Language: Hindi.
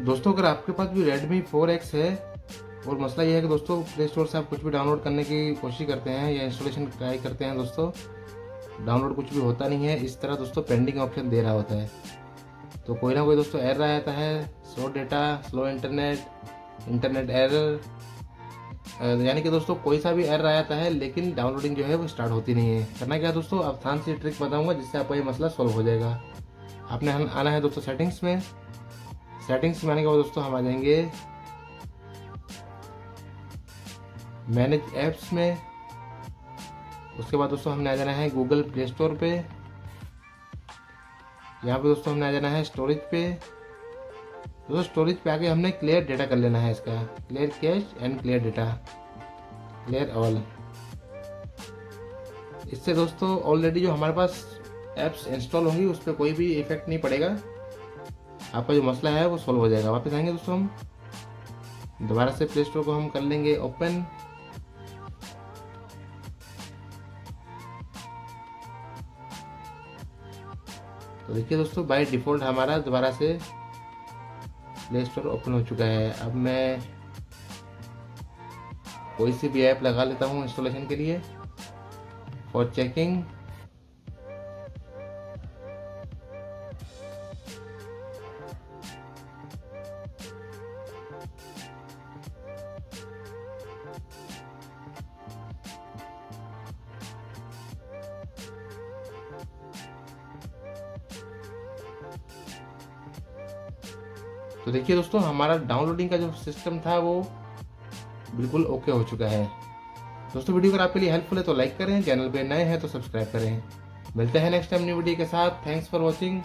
दोस्तों, अगर आपके पास भी Redmi 4X है, और मसला यह है कि दोस्तों प्ले स्टोर से आप कुछ भी डाउनलोड करने की कोशिश करते हैं या इंस्टॉलेशन ट्राई करते हैं दोस्तों डाउनलोड कुछ भी होता नहीं है। इस तरह दोस्तों पेंडिंग ऑप्शन दे रहा होता है। तो कोई ना कोई दोस्तों एरर आ जाता है। Slow data slow internet internet error यानी कि दोस्तों, कोई सा भी एरर आ जाता है, लेकिन डाउनलोडिंग जो है वो स्टार्ट होती नहीं है। करना क्या दोस्तों, अब थान से ट्रिक बताऊँगा, जिससे आपका ये मसला सॉल्व हो जाएगा। आपने आना है दोस्तों सेटिंग्स में। सेटिंग्स में आने के बाद दोस्तों, हम आ जाएँगे। मैनेज ऐप्स में। उसके बाद दोस्तों हमने आ जाना है गूगल प्ले स्टोर पे। यहाँ पे दोस्तों हमने आ जाना है स्टोरेज पे। दोस्तों स्टोरेज पे आके हमने क्लियर डेटा कर लेना है इसका। Clear cache and clear data clear all इससे दोस्तों ऑलरेडी जो हमारे पास एप्स इंस्टॉल होंगी, उस पर कोई भी इफ़ेक्ट नहीं पड़ेगा। आपका जो मसला है वो सॉल्व हो जाएगा। वापस आएँगे दोस्तों हम। दोबारा से प्ले स्टोर को हम कर लेंगे ओपन तो देखिए दोस्तों बाय डिफ़ॉल्ट हमारा दोबारा से प्ले स्टोर ओपन हो चुका है। अब मैं कोई सी भी ऐप लगा लेता हूँ इंस्टॉलेशन के लिए। फॉर चेकिंग तो देखिए दोस्तों, हमारा डाउनलोडिंग का जो सिस्टम था वो बिल्कुल ओके हो चुका है। दोस्तों, वीडियो अगर आपके लिए हेल्पफुल है तो लाइक करें, चैनल पर नए हैं तो सब्सक्राइब करें। मिलते हैं नेक्स्ट टाइम न्यू वीडियो के साथ। Thanks for watching